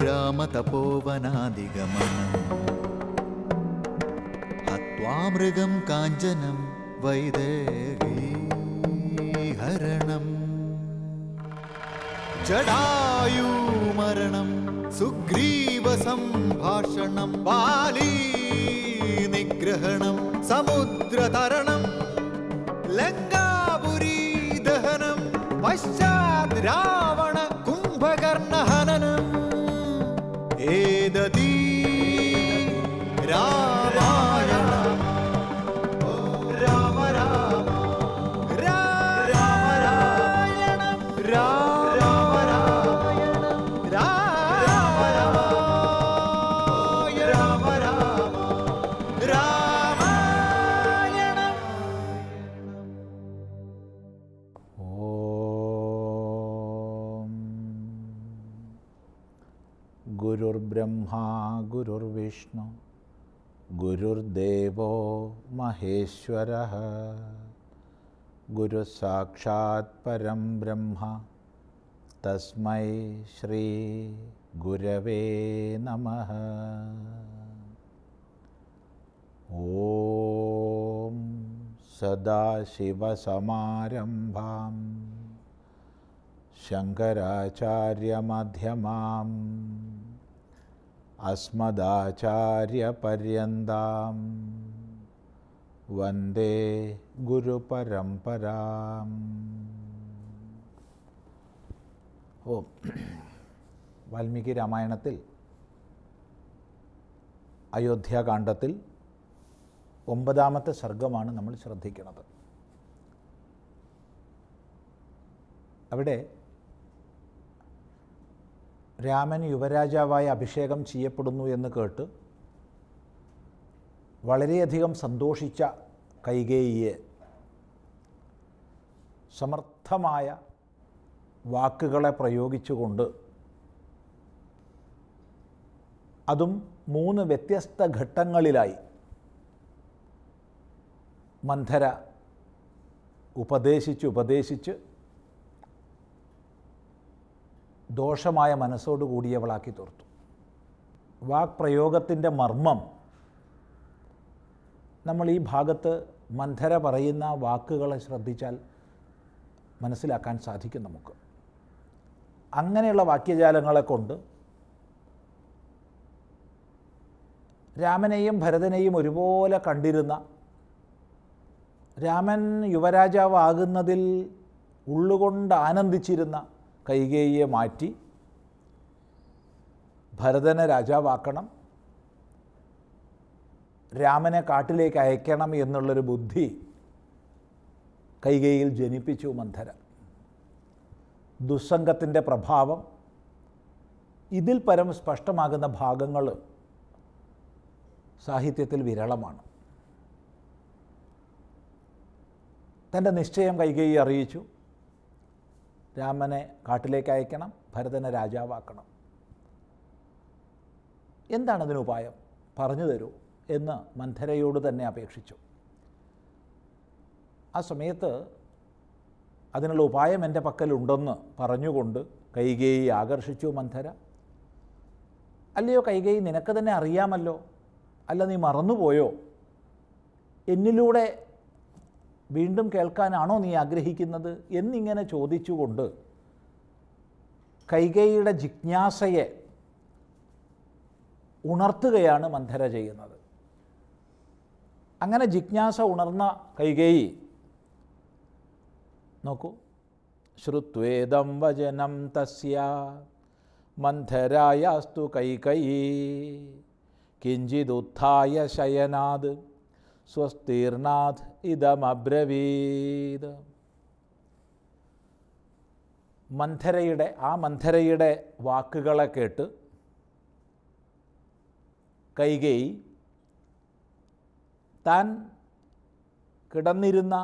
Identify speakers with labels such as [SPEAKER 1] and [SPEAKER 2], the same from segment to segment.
[SPEAKER 1] ग्रामतपोवनादिगमनम् हत्वा मृगं काञ्चनं वैदेहीहरणम् जडायुमरणं सुग्रीवसम्भाषणं बालीनिग्रहणं
[SPEAKER 2] समुद्रतरणं लङ्गापुरीदहनं पश्चाद्रा गुरुर्ब्रह्मा गुरुर्विष्णु महेश्वर। गुरुसाक्षात्म ब्रह्म तस्म श्री गुरव नम नमः। ॐ सदाशिवसमारम्भां शङ्कराचार्यमध्यमाम् അസ്മദാചാര്യപര്യന്താം. വന്ദേ ഗുരുപരമ്പരാം. ഓ. വാൽമീകി രാമായണത്തിൽ അയോധ്യാകാന്ഡത്തിൽ ഒമ്പതാമത്തെ സർഗമാണ് നമ്മൾ ശ്രദ്ധിക്കുന്നത്. അവിടെ രാമൻ യുവരാജാവായി അഭിഷേകം ചെയ്യപ്പെടുന്നു എന്ന് കേട്ട് വളരെയധികം സന്തോഷിച്ച കൈകേയിയെ സമർത്ഥമായ വാക്കുകളെ പ്രയോഗിച്ചുകൊണ്ട് അതും മൂന്ന് വ്യത്യസ്ത ഘട്ടങ്ങളിലായി മന്ധര ഉപദേശിച്ച് ഉപദേശിച്ച് ദോഷമായ മനസ്സോട് കൂടിയവളാക്കി തീർത്തു. വാക്പ്രയോഗത്തിന്റെ മർമ്മം നമ്മൾ ഈ ഭാഗത്ത് മന്ധര പറയുന്ന വാക്കുകളെ ശ്രദ്ധിച്ചാൽ മനസ്സിലാക്കാൻ സാധിക്കും നമുക്ക്. അങ്ങനെയുള്ള വാക്യജാലങ്ങളെ കൊണ്ട് രാമനെയും ഭരതനെയും ഒരുപോലെ കണ്ടിരുന്ന രാമൻ യുവരാജാവാകുന്നതിൽ ഉള്ളുകൊണ്ട് ആനന്ദിച്ചിരുന്ന കൈകേയിയെ മാറ്റി ഭരതനെ രാജാവാക്കണം രാമനെ കാട്ടിലേക്ക് അയക്കണം എന്നുള്ളൊരു ബുദ്ധി കൈകേയിൽ ജനിപ്പിച്ചു മന്ധര. ദുസ്സംഗത്തിന്റെ പ്രഭാവം ഇതിൽ പരം സ്പഷ്ടമാകുന്ന ഭാഗങ്ങൾ സാഹിത്യത്തിൽ വിരളമാണ്. തന്റെ നിശ്ചയം കൈകേയി അറിയിച്ചു. രാമനെ കാട്ടിലേക്ക് അയക്കണം ഭരതനെ രാജാവാക്കണം. എന്താണ് അതിന് ഉപായം? പറഞ്ഞു തരൂ എന്ന് മന്ധരയോട് തന്നെ അപേക്ഷിച്ചു. ആ സമയത്ത് അതിനുള്ള ഉപായം എന്റെ പക്കലുണ്ടെന്ന് പറഞ്ഞുകൊണ്ട് കൈകേയി ആകർഷിച്ചു മന്ധര. അല്ലയോ കൈകേയി നിനക്ക് തന്നെ അറിയാമല്ലോ. അല്ല നീ മറന്നുപോയോ? എന്നിലൂടെ വീണ്ടും കേൾക്കാനാണോ നീ ആഗ്രഹിക്കുന്നത് എന്നിങ്ങനെ ചോദിച്ചുകൊണ്ട് കൈകേയിയുടെ ജിജ്ഞാസയെ ഉണർത്തുകയാണ് മന്ധര ചെയ്യുന്നത്. അങ്ങനെ ജിജ്ഞാസ ഉണർന്ന കൈകേയി നോക്കൂ ശ്രുത്വേദം വചനം തസ്യ മന്ധരായാസ്തു കൈകൈ കിഞ്ചിതുത്ഥായ ശയനാത് സ്വസ്തീർനാഥ് ഇതമബ്രവീത്. മന്ധരയുടെ ആ മന്ധരയുടെ വാക്കുകളെ കേട്ട് കൈകേയി. താൻ കിടന്നിരുന്ന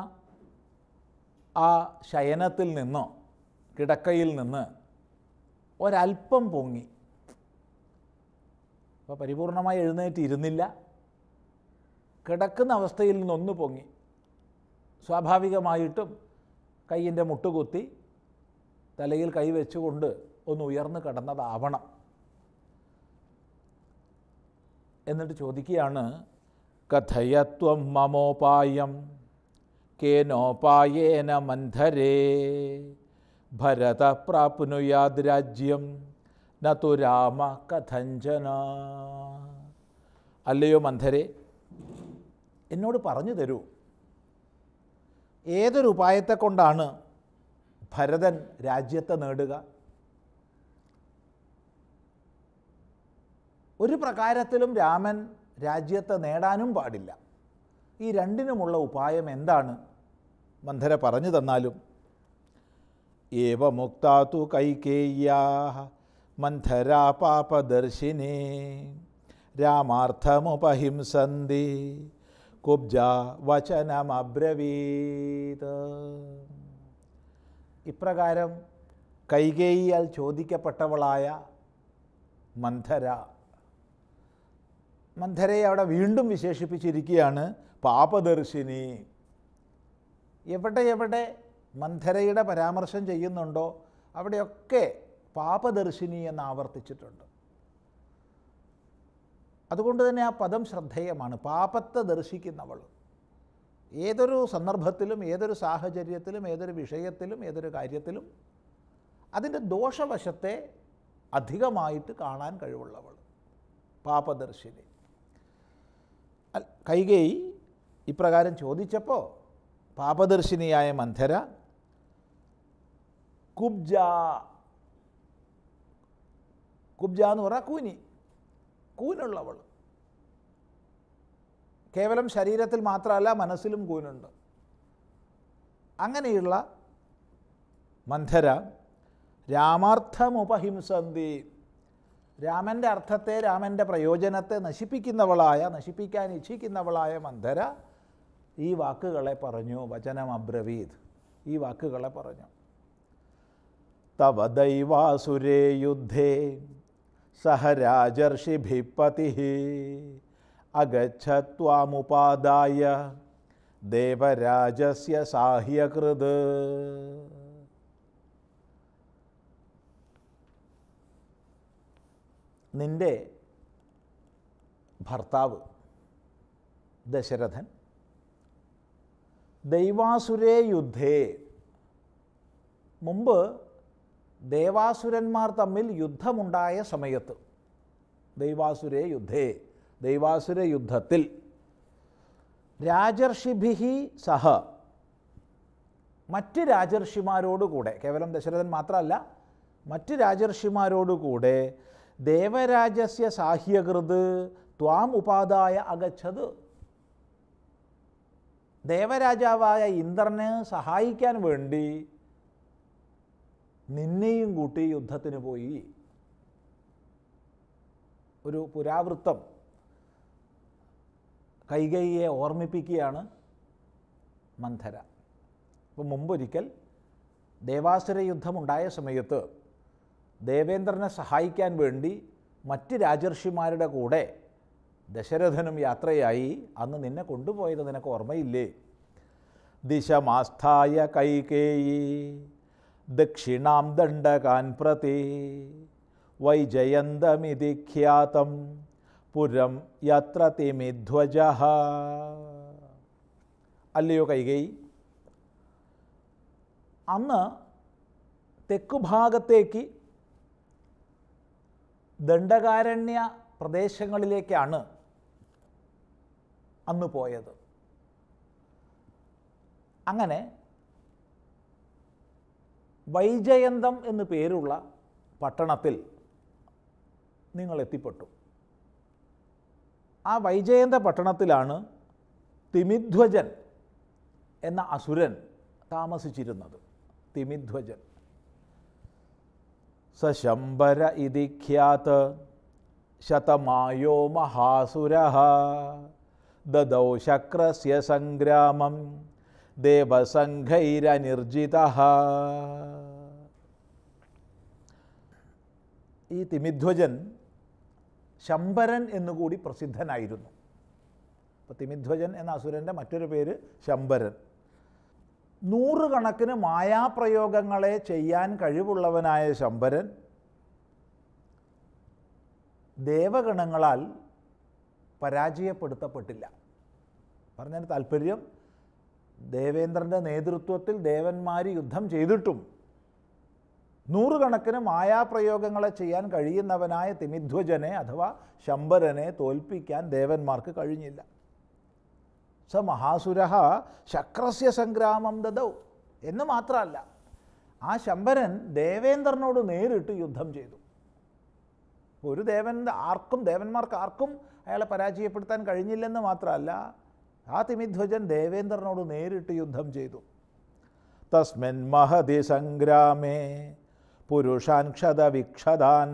[SPEAKER 2] ആ ശയനത്തിൽ നിന്നോ കിടക്കയിൽ നിന്ന് ഒരല്പം പൊങ്ങി. അപ്പോൾ പരിപൂർണമായി എഴുന്നേറ്റ് ഇരുന്നില്ല കിടക്കുന്ന അവസ്ഥയിൽ നിന്നൊന്ന് പൊങ്ങി. സ്വാഭാവികമായിട്ടും കയ്യിന്റെ മുട്ടുകുത്തി തലയിൽ കൈ വെച്ചുകൊണ്ട് ഒന്ന് ഉയർന്നു കിടന്നതാവണം. എന്നിട്ട് ചോദിക്കുകയാണ് കഥയത്വം മമോപായം കേനോപായേന മന്ധരേ ഭരത പ്രാപ്നുയാദ് രാജ്യം നതു രാമ കഥഞ്ചന അല്ലയോ മന്ധരെ? എന്നോട് പറഞ്ഞു തരൂ. ഏതൊരു ഉപായത്തെ കൊണ്ടാണ് ഭരതൻ രാജ്യത്തെ നേടുക? ഒരു പ്രകാരത്തിലും രാമൻ രാജ്യത്തെ നേടാനും പാടില്ല. ഈ രണ്ടിനുമുള്ള ഉപായം എന്താണ്? മന്ധര പറഞ്ഞു തന്നാലും ഏവ മുക്താതു കൈകേയ്യാ മന്ധരാ പാപദർശിനേ രാമാർത്ഥമുപഹിംസന്തി. കുബ്ജ വചനമബ്രവീത്. ഇപ്രകാരം കൈകേയിയാൽ ചോദിക്കപ്പെട്ടവളായ മന്ധര. മന്ധരയെ അവിടെ വീണ്ടും വിശേഷിപ്പിച്ചിരിക്കുകയാണ് പാപദർശിനി. എവിടെ എവിടെ മന്ധരയുടെ പരാമർശം ചെയ്യുന്നുണ്ടോ അവിടെയൊക്കെ പാപദർശിനി എന്ന് ആവർത്തിച്ചിട്ടുണ്ട്. അതുകൊണ്ട് തന്നെ ആ പദം ശ്രദ്ധേയമാണ്. പാപത്തെ ദർശിക്കുന്നവൾ. ഏതൊരു സന്ദർഭത്തിലും ഏതൊരു സാഹചര്യത്തിലും ഏതൊരു വിഷയത്തിലും ഏതൊരു കാര്യത്തിലും അതിന്റെ ദോഷവശത്തെ അധികമായിട്ട് കാണാൻ കഴിവുള്ളവൾ. പാപദർശിനി. കൈകേയി ഇപ്രകാരം ചോദിച്ചപ്പോൾ പാപദർശിനിയായ മന്ധര കുബ്ജ കുബ്ജ എന്ന് പറഞ്ഞാൽ കൂനി. കൂനുള്ളവൾ. കേവലം ശരീരത്തിൽ മാത്രമല്ല മനസ്സിലും കൂനുണ്ട്. അങ്ങനെയുള്ള മന്ധര രാമാർത്ഥമുപഹിംസന്തി. രാമന്റെ അർത്ഥത്തെ രാമന്റെ പ്രയോജനത്തെ നശിപ്പിക്കുന്നവളായ നശിപ്പിക്കാൻ ഇച്ഛിക്കുന്നവളായ മന്ധര ഈ വാക്കുകളെ പറഞ്ഞു. വചനം അബ്രവീത് ഈ വാക്കുകളെ പറഞ്ഞു. തവ ദൈവാസുരേ യുദ്ധേ സഹ രാജർഷിഭിപ്പതി അഗച്ഛത്വാമുപാദായ ദേവരാജസ്യ സാഹ്യകൃത്. നിന്റെ ഭർത്താവ് ദശരഥൻ ദൈവാസുരേ യുദ്ധേ. മുമ്പ് ദേവാസുരന്മാർ തമ്മിൽ യുദ്ധമുണ്ടായ സമയത്ത്. ദൈവാസുരേ യുദ്ധേ ദൈവാസുര യുദ്ധത്തിൽ രാജർഷിഭിഹി സഹ. മറ്റ് രാജർഷിമാരോടുകൂടെ കേവലം ദശരഥൻ മാത്രമല്ല മറ്റ് രാജർഷിമാരോടുകൂടെ ദേവരാജസ്യ സാഹ്യകൃത് ത്വാം ഉപാദായ അഗച്ഛത്. ദേവരാജാവായ ഇന്ദ്രനെ സഹായിക്കാൻ വേണ്ടി നിന്നെയും കൂട്ടി യുദ്ധത്തിന് പോയി. ഒരു പുരാവൃത്തം കൈകൈയെ ഓർമ്മിപ്പിക്കുകയാണ് മന്ധര. അപ്പോൾ മുമ്പൊരിക്കൽ ദേവാസുര യുദ്ധമുണ്ടായ സമയത്ത് ദേവേന്ദ്രനെ സഹായിക്കാൻ വേണ്ടി മറ്റ് രാജർഷിമാരുടെ കൂടെ ദശരഥനും യാത്രയായി. അന്ന് നിന്നെ കൊണ്ടുപോയത് നിനക്ക് ഓർമ്മയില്ലേ? ദിശമാസ്ഥായ കൈകേയി. ദക്ഷിണാം ദണ്ഡകാൻ പ്രതി. വൈജയന്തമിതി ഖ്യാതം. പുരം യത്ര തിമിധ്വജ. അല്ലയോ കൈകൈ? അന്ന് തെക്കുഭാഗത്തേക്ക് ദണ്ഡകാരണ്യ പ്രദേശങ്ങളിലേക്കാണ് അന്ന് പോയത്. അങ്ങനെ വൈജയന്തം എന്ന് പേരുള്ള പട്ടണത്തിൽ നിങ്ങൾ എത്തിപ്പെട്ടു. ആ വൈജയന്ത പട്ടണത്തിലാണ് തിമിധ്വജൻ എന്ന അസുരൻ താമസിച്ചിരുന്നത്. തിമിധ്വജൻ. സശംബര ഇതി ഖ്യാത് ശതമായോ മഹാസുര. ദദൗ ശക്രസ്യ സംഗ്രാമം ദേവസംഘൈരനിർജിത. ഈ തിമിധ്വജൻ ശമ്പരൻ എന്നുകൂടി പ്രസിദ്ധനായിരുന്നു. അപ്പോൾ തിമിധ്വജൻ എന്ന അസുരന്റെ മറ്റൊരു പേര് ശമ്പരൻ നൂറുകണക്കിന് മായാപ്രയോഗങ്ങളെ ചെയ്യാൻ കഴിവുള്ളവനായ ശമ്പരൻ ദേവഗണങ്ങളാൽ പരാജയപ്പെടുത്തപ്പെട്ടില്ല. പറഞ്ഞതിന് താല്പര്യം ദേവേന്ദ്രന്റെ നേതൃത്വത്തിൽ ദേവന്മാർ യുദ്ധം ചെയ്തിട്ടും നൂറുകണക്കിന് മായാപ്രയോഗങ്ങളെ ചെയ്യാൻ കഴിയുന്നവനായ തിമിധ്വജനെ അഥവാ ശമ്പരനെ തോൽപ്പിക്കാൻ ദേവന്മാർക്ക് കഴിഞ്ഞില്ല. സ മഹാസുര ശക്രസ്യ സംഗ്രാമം ദദൗ എന്ന് മാത്രമല്ല ആ ശമ്പരൻ ദേവേന്ദ്രനോട് നേരിട്ട് യുദ്ധം ചെയ്തു. ഒരു ദേവൻ ആർക്കും ദേവന്മാർക്ക് ആർക്കും അയാളെ പരാജയപ്പെടുത്താൻ കഴിഞ്ഞില്ലെന്ന് മാത്രമല്ല ആ തിമിധ്വജൻ ദേവേന്ദ്രനോട് നേരിട്ട് യുദ്ധം ചെയ്തു. തസ്മിൻ മഹതി സംഗ്രാമേ പുരുഷാൻ ക്ഷതവിക്ഷതാൻ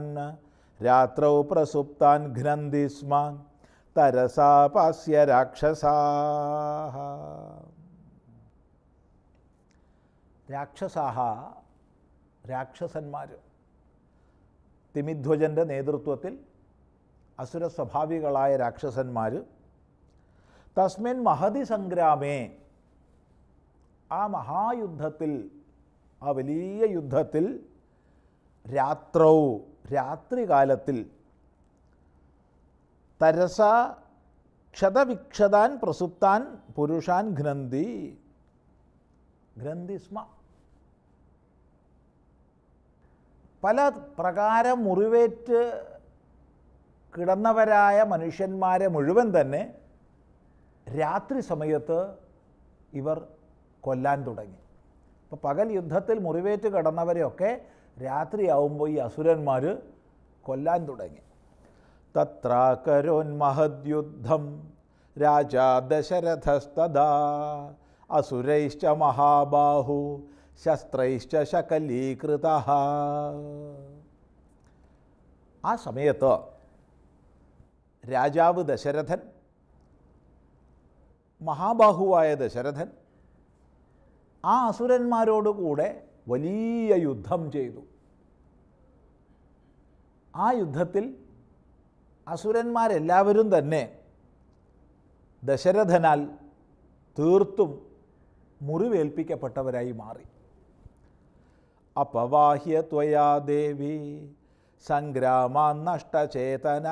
[SPEAKER 2] രാത്രൗ പ്രസുപ്താൻ ഘ്നന്തി സ്മ തരസാ പാസ്യ രാക്ഷസാ രാക്ഷസാഹ രാക്ഷസന്മാർ തിമിധ്വജന്റെ നേതൃത്വത്തിൽ അസുര സ്വഭാവികളായ രാക്ഷസന്മാർ തസ്മിൻ മഹതി സംഗ്രാമേ ആ മഹായുദ്ധത്തിൽ ആ വലിയ യുദ്ധത്തിൽ രാത്രൗ രാത്രികാലത്തിൽ തരസ ക്ഷതവിക്ഷതാൻ പ്രസുപ്താൻ പുരുഷാൻ ഗ്രന്ഥി. ഗ്രന്ഥി സ്മ. പല പ്രകാരം മുറിവേറ്റ് കിടന്നവരായ മനുഷ്യന്മാരെ മുഴുവൻ തന്നെ രാത്രി സമയത്ത് ഇവർ കൊല്ലാൻ തുടങ്ങി. അപ്പോൾ പകൽ യുദ്ധത്തിൽ മുറിവേറ്റ് കിടന്നവരെയൊക്കെ രാത്രിയാവുമ്പോൾ ഈ അസുരന്മാർ കൊല്ലാൻ തുടങ്ങി. തത്രാകരോന്മഹദ്യുദ്ധം രാജാ ദശരഥസ്തദാ അസുരൈശ്ച മഹാബാഹു ശസ്ത്രൈശ്ച ശകലീകൃത. ആ സമയത്ത് രാജാവ് ദശരഥൻ മഹാബാഹുവായ ദശരഥൻ ആ അസുരന്മാരോടുകൂടെ വലിയ യുദ്ധം ചെയ്തു. ആ യുദ്ധത്തിൽ അസുരന്മാരെല്ലാവരും തന്നെ ദശരഥനാൽ തീർത്തും മുറിവേൽപ്പിക്കപ്പെട്ടവരായി മാറി. അപവാഹ്യ ത്വയാ ദേവി സംഗ്രാമാൻ നഷ്ടചേതന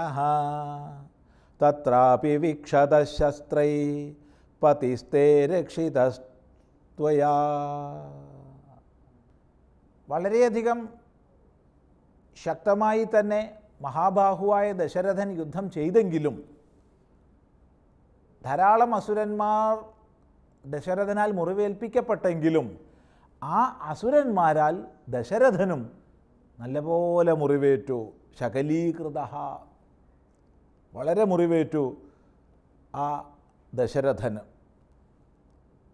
[SPEAKER 2] തത്രാപി വിക്ഷതശസ്ത്രൈ പതിസ്തേ രക്ഷിതസ്ത്വയാ വളരെയധികം ശക്തമായി തന്നെ മഹാബാഹുവായ ദശരഥൻ യുദ്ധം ചെയ്തെങ്കിലും ധാരാളം അസുരന്മാർ ദശരഥനാൽ മുറിവേൽപ്പിക്കപ്പെട്ടെങ്കിലും ആ അസുരന്മാരാൽ ദശരഥനും നല്ലപോലെ മുറിവേറ്റു. ശകലീകൃത. വളരെ മുറിവേറ്റു ആ ദശരഥന്.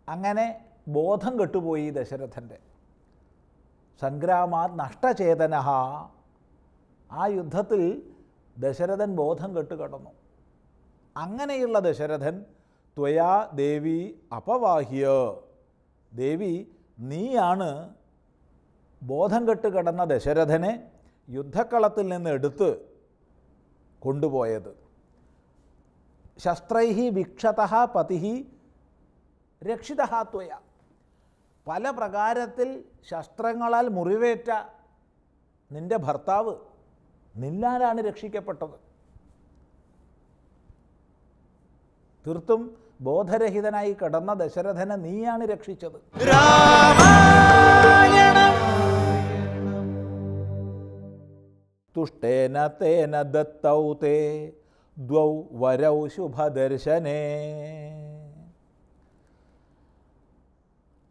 [SPEAKER 2] അങ്ങനെ ബോധം കെട്ടുപോയി ദശരഥന്റെ സംഗ്രാമാത് നഷ്ടചേതന ആ യുദ്ധത്തിൽ ദശരഥൻ ബോധം കെട്ട് കടന്നു. അങ്ങനെയുള്ള ദശരഥൻ ത്വയാ ദേവി അപവാഹ്യ. ദേവി നീയാണ് ബോധം കെട്ട് കിടന്ന ദശരഥനെ യുദ്ധക്കളത്തിൽ നിന്ന് എടുത്ത് കൊണ്ടുപോയത്. ശസ്ത്രൈഹി വിക്ഷത പതി രക്ഷിത ത്വയ. പല പ്രകാരത്തിൽ ശസ്ത്രങ്ങളാൽ മുറിവേറ്റ നിന്റെ ഭർത്താവ് നിന്നാലാണ് രക്ഷിക്കപ്പെട്ടത്. തീർത്തും ബോധരഹിതനായി കിടന്ന ദശരഥനെ നീയാണ് രക്ഷിച്ചത്. തുഷ്ടേന തേന ദത്തൗ തേ ദ്വൗ വരൗ ശുഭദർശനേ.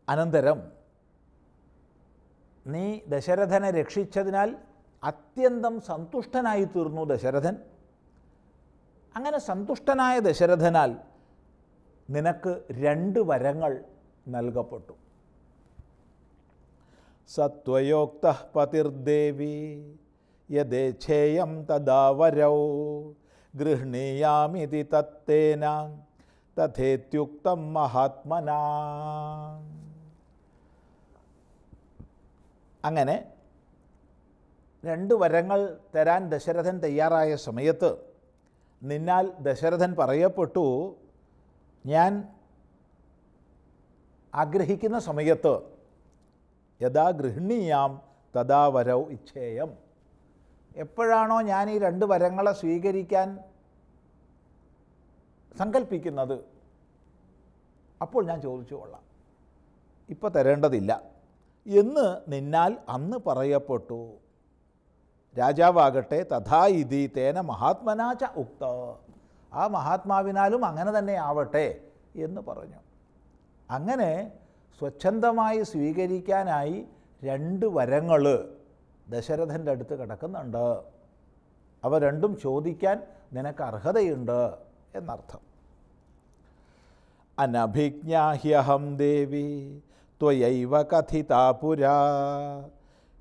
[SPEAKER 2] അനന്തരം നീ ദശരഥനെ രക്ഷിച്ചതിനാൽ അത്യന്തം സന്തുഷ്ടനായി തീർന്നു ദശരഥൻ. അങ്ങനെ സന്തുഷ്ടനായ ദശരഥനാൽ നിനക്ക് രണ്ട് വരങ്ങൾ നൽകപ്പെട്ടു. സത്വയോക്ത പതിർദേവി യഥേച്ഛേയം തദാ വരൗ ഗൃഹ്ണീയാമിതി തത്തേന തഥേത്യുക്തം മഹാത്മനാ. അങ്ങനെ രണ്ട് വരങ്ങൾ തരാൻ ദശരഥൻ തയ്യാറായ സമയത്ത് നിന്നാൽ ദശരഥൻ പറയപ്പെട്ടു ഞാൻ ആഗ്രഹിക്കുന്ന സമയത്ത് യഥാ ഗൃഹിണീയാം തഥാ വരൗ ഇച്ഛേയം. എപ്പോഴാണോ ഞാൻ ഈ രണ്ട് വരങ്ങളെ സ്വീകരിക്കാൻ സങ്കല്പിക്കുന്നത് അപ്പോൾ ഞാൻ ചോദിച്ചു കൊള്ളാം. ഇപ്പോൾ തരേണ്ടതില്ല. എന്ന് നിന്നാൽ അന്ന് പറയപ്പെട്ടു. രാജാവാകട്ടെ തഥാ ഇതി തേന മഹാത്മനാച ഉക്ത. ആ മഹാത്മാവിനാലും അങ്ങനെ തന്നെ ആവട്ടെ എന്ന് പറഞ്ഞു. അങ്ങനെ സ്വച്ഛന്തമായി സ്വീകരിക്കാനായി രണ്ട് വരങ്ങൾ ദശരഥന്റെ അടുത്ത് കിടക്കുന്നുണ്ട്. അവ രണ്ടും ചോദിക്കാൻ നിനക്ക് അർഹതയുണ്ട് എന്നർത്ഥം. അനഭിജ്ഞാഹ്യഹം ദേവി ത്വയൈവ കഥിതാ പുരാ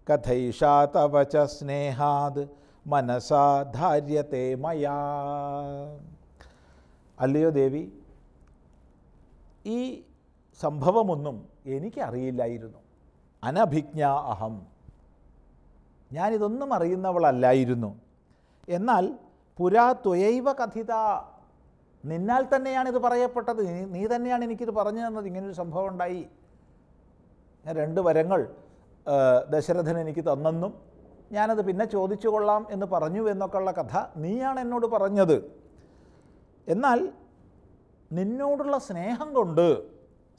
[SPEAKER 2] കഥൈഷാ തവ ച സ്നേഹാത് മനസാ ധാര്യത്തെ മയാ. അല്ലയോ ദേവി ഈ സംഭവമൊന്നും എനിക്കറിയില്ലായിരുന്നു. അനഭിജ്ഞ അഹം. ഞാനിതൊന്നും അറിയുന്നവളല്ലായിരുന്നു. എന്നാൽ പുരാ ത്വയൈവ കഥിത നിന്നാൽ തന്നെയാണിത് പറയപ്പെട്ടത്. നീ തന്നെയാണ് എനിക്കിത് പറഞ്ഞു തന്നത്. ഇങ്ങനൊരു സംഭവം ഉണ്ടായി. ഞാൻ രണ്ട് വരങ്ങൾ ദശരഥൻ എനിക്ക് തന്നെന്നും ഞാനത് പിന്നെ ചോദിച്ചു കൊള്ളാം എന്ന് പറഞ്ഞു എന്നൊക്കെയുള്ള കഥ നീയാണ് എന്നോട് പറഞ്ഞത്. എന്നാൽ നിന്നോടുള്ള സ്നേഹം കൊണ്ട്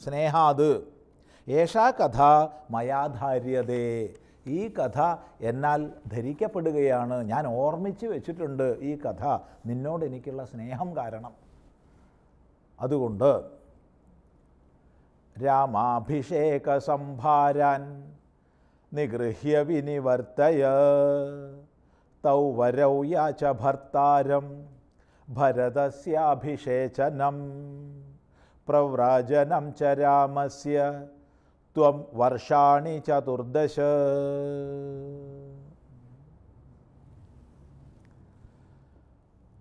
[SPEAKER 2] സ്നേഹാത് ഏഷാ കഥ മയാധാര്യതേ. ഈ കഥ എന്നാൽ ധരിക്കപ്പെടുകയാണ്. ഞാൻ ഓർമ്മിച്ച് വെച്ചിട്ടുണ്ട് ഈ കഥ നിന്നോട് എനിക്കുള്ള സ്നേഹം കാരണം. അതുകൊണ്ട് രാമാഭിഷേക സംഭാരാൻ നിഗൃഹ്യ വിനിവർത്തയ തൗ വരൗ യാച ഭർത്താരം ഭരതസ്യാഭിഷേചനം പ്രവ്രാജനം ച രാമസ്യ ത്വം വർഷാണി ചതുർദശ.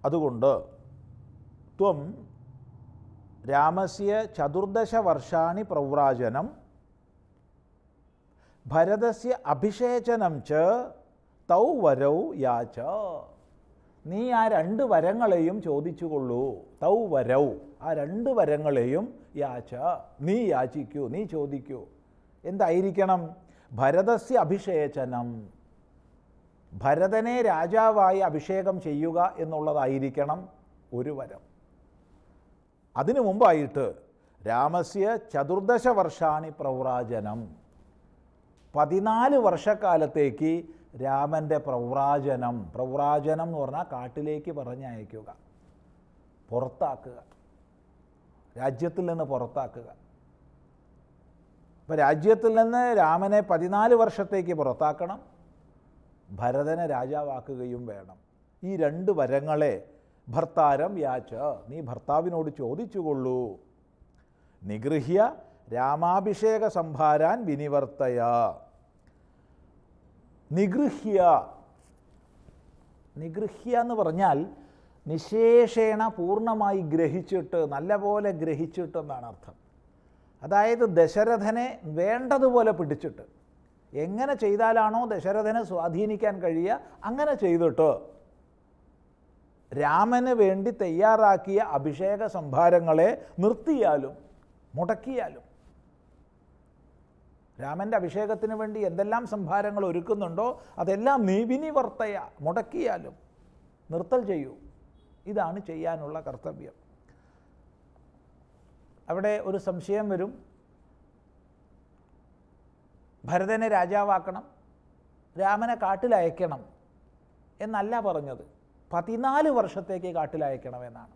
[SPEAKER 2] അതുകൊണ്ട് ത്വം രാമസ്യ ചതുർദശ വർഷാണി പ്രവ്രാജനം. ഭരതസ്യ അഭിഷേചനം ച. തൗ വരൗ യാച. നീ ആ രണ്ട് വരങ്ങളെയും ചോദിച്ചുകൊള്ളൂ. തൗ വരൗ. ആ രണ്ട് വരങ്ങളെയും യാച. നീ യാചിക്കൂ നീ ചോദിക്കൂ. എന്തായിരിക്കണം? ഭരതസ്യ അഭിഷേചനം. ഭരതനെ രാജാവായി അഭിഷേകം ചെയ്യുക എന്നുള്ളതായിരിക്കണം ഒരു വരം. അതിനു മുമ്പായിട്ട് രാമസ്യ ചതുർദശ വർഷാണി പ്രവ്രാജനം പതിനാല് വർഷക്കാലത്തേക്ക് രാമന്റെ പ്രവ്രാജനം പ്രവ്രാജനം എന്ന് പറഞ്ഞാൽ കാട്ടിലേക്ക് പറഞ്ഞയക്കുക പുറത്താക്കുക രാജ്യത്തിൽ നിന്ന് പുറത്താക്കുക. അപ്പം രാജ്യത്തിൽ നിന്ന് രാമനെ പതിനാല് വർഷത്തേക്ക് പുറത്താക്കണം ഭരതനെ രാജാവാക്കുകയും വേണം. ഈ രണ്ട് വരങ്ങളെ ഭർത്താരം യാച്ച നീ ഭർത്താവിനോട് ചോദിച്ചുകൊള്ളൂ. നിഗൃഹ്യ രാമാഭിഷേക സംഭാരാൻ വിനിവർത്തയ. നിഗൃഹ്യ. നിഗൃഹ്യ എന്ന് പറഞ്ഞാൽ നിശേഷേണ പൂർണമായി ഗ്രഹിച്ചിട്ട് നല്ലപോലെ ഗ്രഹിച്ചിട്ട് എന്നാണ് അർത്ഥം. അതായത് ദശരഥനെ വേണ്ടതുപോലെ പിടിച്ചിട്ട്. എങ്ങനെ ചെയ്താലാണോ ദശരഥനെ സ്വാധീനിക്കാൻ കഴിയുക അങ്ങനെ ചെയ്തിട്ട്. രാമന് വേണ്ടി തയ്യാറാക്കിയ അഭിഷേക സംഭാരങ്ങളെ നിർത്തിയാലും മുടക്കിയാലും രാമന്റെ അഭിഷേകത്തിന് വേണ്ടി എന്തെല്ലാം സംഭാരങ്ങൾ ഒരുക്കുന്നുണ്ടോ അതെല്ലാം നീവിനി വർത്തയ മുടക്കിയാലും നിർത്തൽ ചെയ്യൂ. ഇതാണ് ചെയ്യാനുള്ള കർത്തവ്യം. അവിടെ ഒരു സംശയം വരും. ഭരതനെ രാജാവാക്കണം രാമനെ കാട്ടിലയക്കണം എന്നല്ല പറഞ്ഞത്. പതിനാല് വർഷത്തേക്ക് കാട്ടിലയക്കണമെന്നാണ്.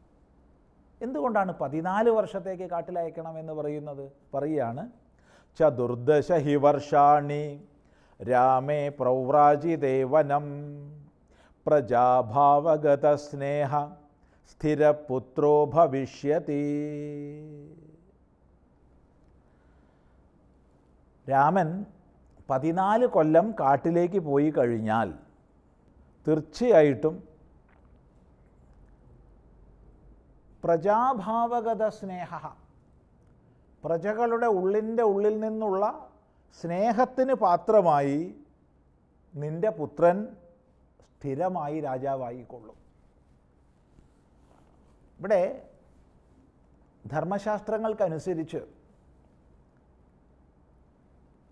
[SPEAKER 2] എന്തുകൊണ്ടാണ് പതിനാല് വർഷത്തേക്ക് കാട്ടിലയക്കണം എന്ന് പറയുന്നത്? പറയുകയാണ് ചതുർദശ ഹി വർഷാണി രാമേ പ്രൗരാജിദേവനം പ്രജാഭാവഗത സ്നേഹ സ്ഥിരപുത്രോ ഭവിഷ്യതി. രാമൻ പതിനാല് കൊല്ലം കാട്ടിലേക്ക് പോയി കഴിഞ്ഞാൽ തീർച്ചയായിട്ടും പ്രജാഭാവഗത സ്നേഹ. പ്രജകളുടെ ഉള്ളിന്റെ ഉള്ളിൽ നിന്നുള്ള സ്നേഹത്തിന് പാത്രമായി നിന്റെ പുത്രൻ സ്ഥിരമായി രാജാവായിക്കൊള്ളും. ഇവിടെ ധർമ്മശാസ്ത്രങ്ങൾക്കനുസരിച്ച്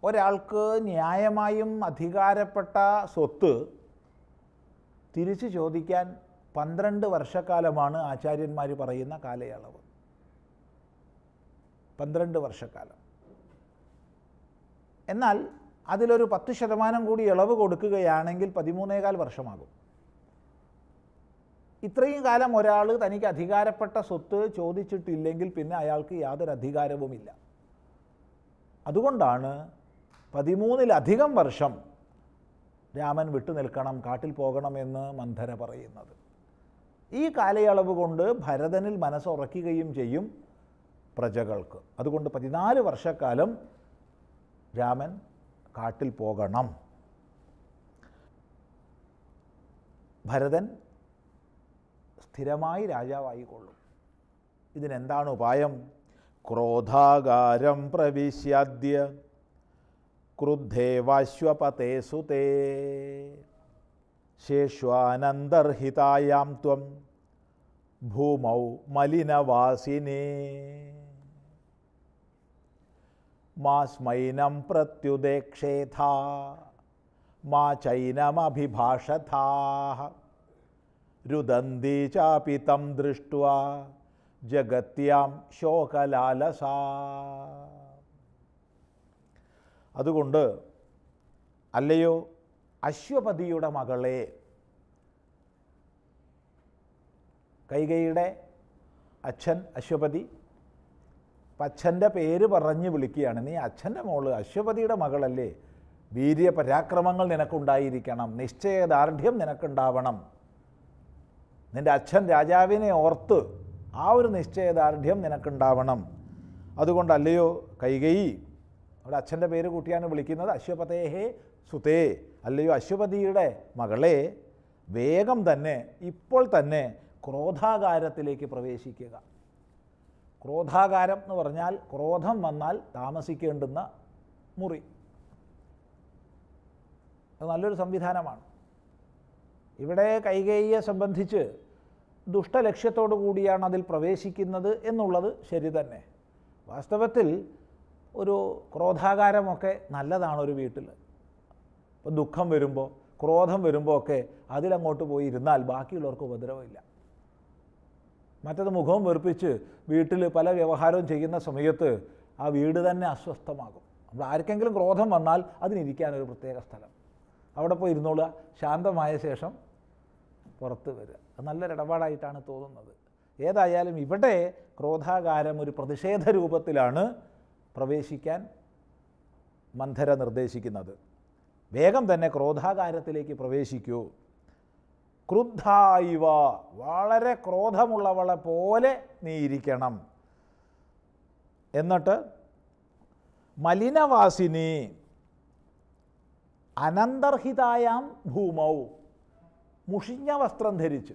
[SPEAKER 2] ഒരാൾക്ക് ന്യായമായും അധികാരപ്പെട്ട സ്വത്ത് തിരിച്ചു ചോദിക്കാൻ പന്ത്രണ്ട് വർഷക്കാലമാണ് ആചാര്യന്മാർ പറയുന്ന കാലയളവ്. പന്ത്രണ്ട് വർഷക്കാലം. എന്നാൽ അതിലൊരു പത്ത് ശതമാനം കൂടി ഇളവ് കൊടുക്കുകയാണെങ്കിൽ പതിമൂന്നേകാൽ വർഷമാകും. ഇത്രയും കാലം ഒരാൾ തനിക്ക് അധികാരപ്പെട്ട സ്വത്ത് ചോദിച്ചിട്ടില്ലെങ്കിൽ പിന്നെ അയാൾക്ക് യാതൊരു അധികാരവുമില്ല. അതുകൊണ്ടാണ് പതിമൂന്നിലധികം വർഷം രാമൻ വിട്ടു നിൽക്കണം കാട്ടിൽ പോകണമെന്ന് മന്ധര പറയുന്നത്. ഈ കാലയളവ് കൊണ്ട് ഭരതനിൽ മനസ്സുറക്കുകയും ചെയ്യും പ്രജകൾക്ക്. അതുകൊണ്ട് പതിനാല് വർഷക്കാലം രാമൻ കാട്ടിൽ പോകണം. ഭരതൻ സ്ഥിരമായി രാജാവായിക്കൊള്ളും ഇതിനെന്താണ് ഉപായം? ക്രോധാകാരം പ്രവിശ്യാദ്യ. ക്രുദ്ധേവാശ്വപതേ സുതേ. ശേഷ്വാനന്തർഹിതായാം ത്വം. ഭൂമൗ മലിനവാസിനേ. മാസ്മൈനം പ്രത്യുദേക്ഷേഥ. മാ ചൈനമഭിഭാഷഥാ. രുദന്തി ചാപി തം ദൃഷ്ട്വാ. ജഗത്യാം ശോകലാലസ. അതുകൊണ്ട് അല്ലയോ അശ്വപതിയുടെ മകളെ. കൈകയുടെ അച്ഛൻ അശ്വപതി. അച്ഛന്റെ പേര് പറഞ്ഞ് വിളിക്കുകയാണ്. നീ അച്ഛന്റെ മോൾ അശ്വപതിയുടെ മകളല്ലേ? വീര്യപരാക്രമങ്ങൾ നിനക്കുണ്ടായിരിക്കണം. നിശ്ചയദാർഢ്യം നിനക്കുണ്ടാവണം. നിന്റെ അച്ഛൻ രാജാവിനെ ഓർത്ത് ആ ഒരു നിശ്ചയദാർഢ്യം നിനക്കുണ്ടാവണം. അതുകൊണ്ടല്ലയോ കൈകൈ അവിടെ അച്ഛന്റെ പേര് കൂട്ടിയാണ് വിളിക്കുന്നത്. അശ്വപതേഹേ സുതേ അല്ലയോ അശ്വപതിയുടെ മകളെ വേഗം തന്നെ ഇപ്പോൾ തന്നെ ക്രോധാകാരത്തിലേക്ക് പ്രവേശിക്കുക. ക്രോധാകാരം എന്ന് പറഞ്ഞാൽ ക്രോധം വന്നാൽ താമസിക്കേണ്ടുന്ന മുറി. അത് നല്ലൊരു സംവിധാനമാണ്. ഇവിടെ കൈകേയിയെ സംബന്ധിച്ച് ദുഷ്ടലക്ഷ്യത്തോടു കൂടിയാണ് അതിൽ പ്രവേശിക്കുന്നത് എന്നുള്ളത് ശരി തന്നെ. വാസ്തവത്തിൽ ഒരു ക്രോധാകാരമൊക്കെ നല്ലതാണ് ഒരു വീട്ടിൽ ഇപ്പം ദുഃഖം വരുമ്പോൾ ക്രോധം വരുമ്പോൾ ഒക്കെ അതിലങ്ങോട്ട് പോയി ഇരുന്നാൽ ബാക്കിയുള്ളവർക്ക് ഉപദ്രവമില്ല. മറ്റത് മുഖവും വെറുപ്പിച്ച് വീട്ടിൽ പല വ്യവഹാരവും ചെയ്യുന്ന സമയത്ത് ആ വീട് തന്നെ അസ്വസ്ഥമാകും. നമ്മൾ ആർക്കെങ്കിലും ക്രോധം വന്നാൽ അതിനിരിക്കാനൊരു പ്രത്യേക സ്ഥലം. അവിടെ പോയി ഇരുന്നോളുക. ശാന്തമായ ശേഷം പുറത്ത് വരിക. അത് നല്ലൊരിടപാടായിട്ടാണ് തോന്നുന്നത്. ഏതായാലും ഇവിടെ ക്രോധാകാരം ഒരു പ്രതിഷേധ രൂപത്തിലാണ് പ്രവേശിക്കാൻ മന്ധര നിർദ്ദേശിക്കുന്നത്. വേഗം തന്നെ ക്രോധാകാരത്തിലേക്ക് പ്രവേശിക്കൂ. ക്രുദ്ധായിവ വളരെ ക്രോധമുള്ളവളെ പോലെ നീ ഇരിക്കണം. എന്നിട്ട് മലിനവാസിനി അനന്തർഹിതായാം ഭൂമൗ മുഷിഞ്ഞ വസ്ത്രം ധരിച്ച്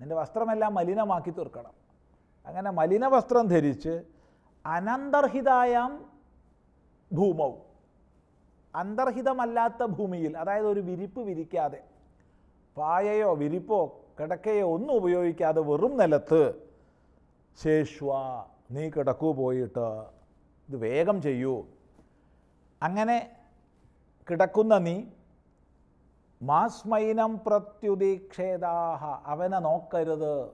[SPEAKER 2] നിന്റെ വസ്ത്രമെല്ലാം മലിനമാക്കി തീർക്കണം. അങ്ങനെ മലിന വസ്ത്രം ധരിച്ച് അനന്തർഹിതായാം ഭൂമൗ. അന്തർഹിതമല്ലാത്ത ഭൂമിയിൽ അതായത് ഒരു വിരിപ്പ് വിരിക്കാതെ പായയോ വിരിപ്പോ കിടക്കയോ ഒന്നും ഉപയോഗിക്കാതെ വെറും നിലത്ത് ശേഷ്വ നീ കിടക്കൂ പോയിട്ട് ഇത് വേഗം ചെയ്യൂ. അങ്ങനെ കിടക്കുന്ന നീ മാസ്മൈനം പ്രത്യുദീക്ഷേതാഹ അവനെ നോക്കരുത്.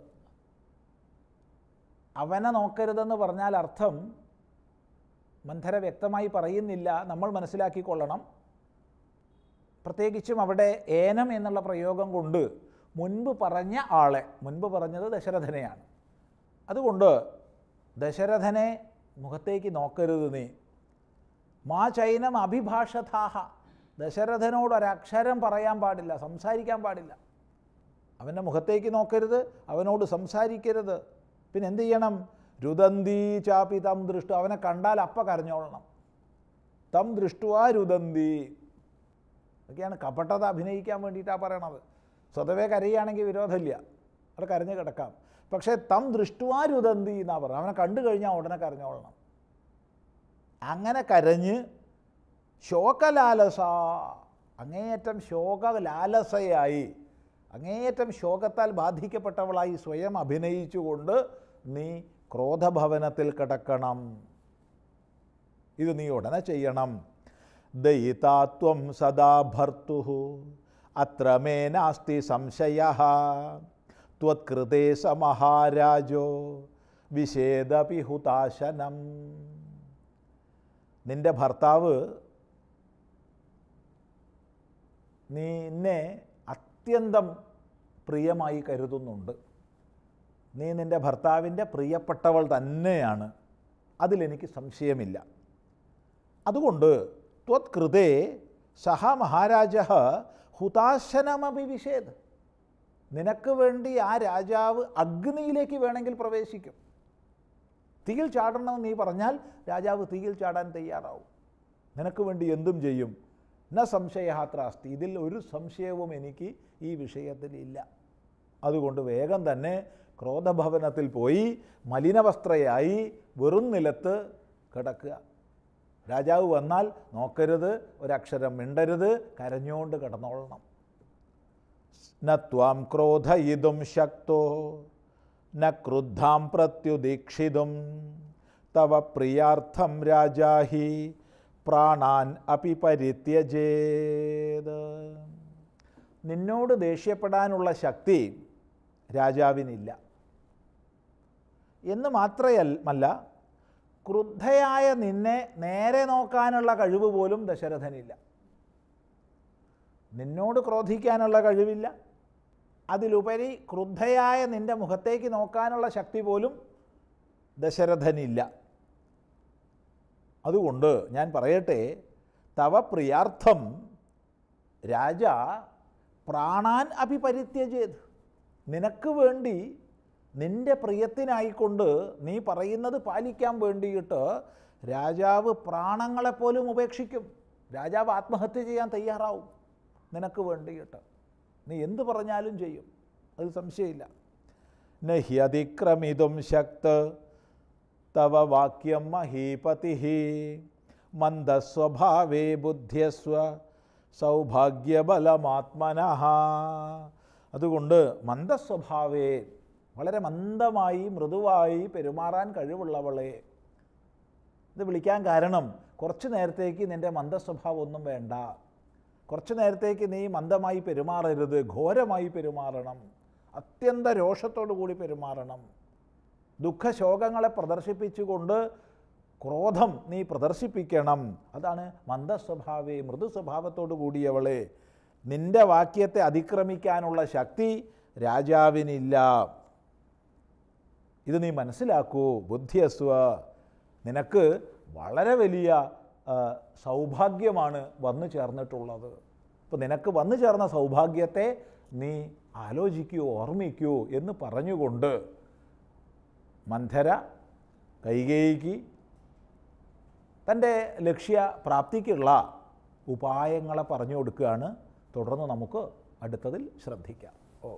[SPEAKER 2] അവനെ നോക്കരുതെന്ന് പറഞ്ഞാൽ അർത്ഥം മന്ധര വ്യക്തമായി പറയുന്നില്ല. നമ്മൾ മനസ്സിലാക്കിക്കൊള്ളണം. പ്രത്യേകിച്ചും അവിടെ ഏനം എന്നുള്ള പ്രയോഗം കൊണ്ട് മുൻപ് പറഞ്ഞ ആളെ മുൻപ് പറഞ്ഞത് ദശരഥനെയാണ്. അതുകൊണ്ട് ദശരഥനെ മുഖത്തേക്ക് നോക്കരുത് നീ മാ ചൈനം അഭിഭാഷതാഹ ദശരഥനോട് ഒരക്ഷരം പറയാൻ പാടില്ല സംസാരിക്കാൻ പാടില്ല. അവന്റെ മുഖത്തേക്ക് നോക്കരുത് അവനോട് സംസാരിക്കരുത്. പിന്നെ എന്ത് ചെയ്യണം? രുദന്തി ചാപി തം ദൃഷ്ടു. അവനെ കണ്ടാൽ അപ്പ കരഞ്ഞോളണം. തം ദൃഷ്ടുവാ രുദന്തി. ഒക്കെയാണ് കപട്ടത അഭിനയിക്കാൻ വേണ്ടിയിട്ടാണ് പറയണത്. സ്വതവേ കരയുകയാണെങ്കിൽ വിരോധമില്ല. അവിടെ കരഞ്ഞ് കിടക്കാം. പക്ഷേ തം ദൃഷ്ടുവാ രുദന്തി എന്നാണ് പറയുന്നത് അവനെ കണ്ടു കഴിഞ്ഞാൽ ഉടനെ കരഞ്ഞോളണം. അങ്ങനെ കരഞ്ഞ് ശോകലാലസ. അങ്ങേയറ്റം ശോകലാലസയായി. അങ്ങേയറ്റം ശോകത്താൽ ബാധിക്കപ്പെട്ടവളായി സ്വയം അഭിനയിച്ചുകൊണ്ട് നീ ക്രോധഭവനത്തിൽ കിടക്കണം. ഇത് നീ ഉടനെ ചെയ്യണം. ദയിതാത്വം സദാ ഭർത്തു. അത്ര മേ നാസ്തി സംശയ. ത്വത്കൃതേ സമഹാരാജോ മഹാരാജോ. വിഷേദപി നിന്റെ ഭർത്താവ് നിന്നെ അത്യന്തം പ്രിയമായി കരുതുന്നുണ്ട്. നീ നിന്റെ ഭർത്താവിന്റെ പ്രിയപ്പെട്ടവൾ തന്നെയാണ്. അതിലെനിക്ക് സംശയമില്ല. അതുകൊണ്ട് ത്വത്കൃതേ സഹ മഹാരാജ ഹുതാശനമപി വിഷേദ് നിനക്ക് വേണ്ടി ആ രാജാവ് അഗ്നിയിലേക്ക് വേണമെങ്കിൽ പ്രവേശിക്കും. തീയിൽ ചാടണമെന്ന് നീ പറഞ്ഞാൽ രാജാവ് തീയിൽ ചാടാൻ തയ്യാറാവും. നിനക്ക് വേണ്ടി എന്തും ചെയ്യും. ന സംശയഹാത്രാസ്തി. ഇതിൽ ഒരു സംശയവും എനിക്ക് ഈ വിഷയത്തിൽ ഇല്ല. അതുകൊണ്ട് വേഗം തന്നെ ക്രോധഭവനത്തിൽ പോയി മലിനവസ്ത്രയായി വെറും നിലത്ത് കിടക്കുക. രാജാവ് വന്നാൽ നോക്കരുത് ഒരക്ഷരം മിണ്ടരുത് കരഞ്ഞുകൊണ്ട് കിടന്നോളണം. നത്വാം ത്വാം ക്രോധയിതും ശക്തോ ന ക്രുദ്ധാം പ്രത്യുദീക്ഷിതും. തവ പ്രിയാർത്ഥം രാജാഹി പ്രാണാൻ അപി പരിത്യജേത്. നിന്നോട് ദേഷ്യപ്പെടാനുള്ള ശക്തി രാജാവിനില്ല. എന്ന് മാത്രമല്ല ക്രുദ്ധയായ നിന്നെ നേരെ നോക്കാനുള്ള കഴിവ് പോലും ദശരഥനില്ല. നിന്നോട് ക്രോധിക്കാനുള്ള കഴിവില്ല. അതിലുപരി ക്രുദ്ധയായ നിന്റെ മുഖത്തേക്ക് നോക്കാനുള്ള ശക്തി പോലും ദശരഥനില്ല. അതുകൊണ്ട് ഞാൻ പറയട്ടെ തവ പ്രിയാർത്ഥം രാജ പ്രാണാൻ അഭിപരിത്യജേത്. നിനക്ക് വേണ്ടി നിന്റെ പ്രിയത്തിനായിക്കൊണ്ട് നീ പറയുന്നത് പാലിക്കാൻ വേണ്ടിയിട്ട് രാജാവ് പ്രാണങ്ങളെപ്പോലും ഉപേക്ഷിക്കും. രാജാവ് ആത്മഹത്യ ചെയ്യാൻ തയ്യാറാവും നിനക്ക് വേണ്ടിയിട്ട്. നീ എന്ത് പറഞ്ഞാലും ചെയ്യും. അത് സംശയമില്ല. നഹി അതിക്രമിതും ശക്ത. തവ വാക്യം മഹീപതി മന്ദസ്വഭാവേ ബുദ്ധ്യസ്വ. സൗഭാഗ്യബലമാത്മന. അതുകൊണ്ട് മന്ദസ്വഭാവേ വളരെ മന്ദമായി മൃദുവായി പെരുമാറാൻ കഴിവുള്ളവളെ. ഇത് വിളിക്കാൻ കാരണം കുറച്ച് നേരത്തേക്ക് നിന്റെ മന്ദസ്വഭാവം ഒന്നും വേണ്ട. കുറച്ച് നേരത്തേക്ക് നീ മന്ദമായി പെരുമാറരുത് ഘോരമായി പെരുമാറണം അത്യന്ത രോഷത്തോടു കൂടി പെരുമാറണം. ദുഃഖശോകങ്ങളെ പ്രദർശിപ്പിച്ചുകൊണ്ട് ക്രോധം നീ പ്രദർശിപ്പിക്കണം. അതാണ് മന്ദസ്വഭാവേ മൃദു സ്വഭാവത്തോടു കൂടിയവളെ. നിന്റെ വാക്യത്തെ അതിക്രമിക്കാനുള്ള ശക്തി രാജാവിനില്ല. ഇത് നീ മനസ്സിലാക്കൂ. ബുദ്ധിയസ്വ നിനക്ക് വളരെ വലിയ സൗഭാഗ്യമാണ് വന്നു ചേർന്നിട്ടുള്ളത്. അപ്പോൾ നിനക്ക് വന്നു ചേർന്ന സൗഭാഗ്യത്തെ നീ ആലോചിക്കൂ ഓർമ്മിക്കൂ എന്ന് പറഞ്ഞുകൊണ്ട് മന്ധര കൈകേയിക്ക് തന്റെ ലക്ഷ്യ പ്രാപ്തിക്കുള്ള ഉപായങ്ങളെ പറഞ്ഞു കൊടുക്കുകയാണ്. തുടർന്ന് നമുക്ക് അടുത്തതിൽ ശ്രദ്ധിക്കാം. ഓ.